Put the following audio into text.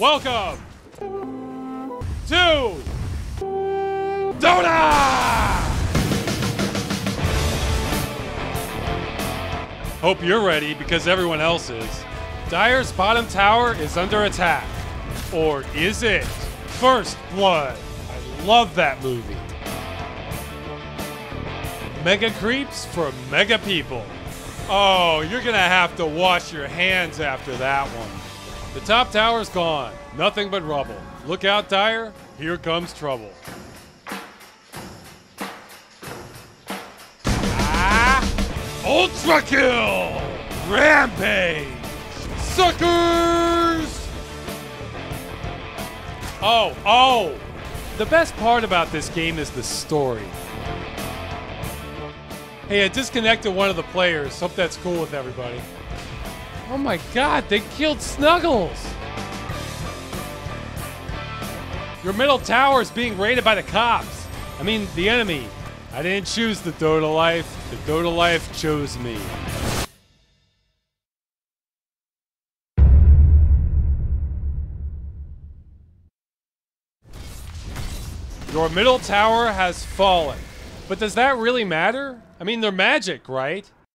Welcome to Dota! Hope you're ready because everyone else is. Dire's bottom tower is under attack. Or is it? First Blood. I love that movie. Mega creeps for mega people. Oh, you're gonna have to wash your hands after that one. The top tower's gone. Nothing but rubble. Look out, Dire. Here comes trouble. Ah! Ultra kill! Rampage! Suckers! Oh, oh! The best part about this game is the story. Hey, I disconnected one of the players. Hope that's cool with everybody. Oh my god, they killed Snuggles! Your middle tower is being raided by the cops. I mean, the enemy. I didn't choose the Dota life. The Dota life chose me. Your middle tower has fallen. But does that really matter? I mean, they're magic, right?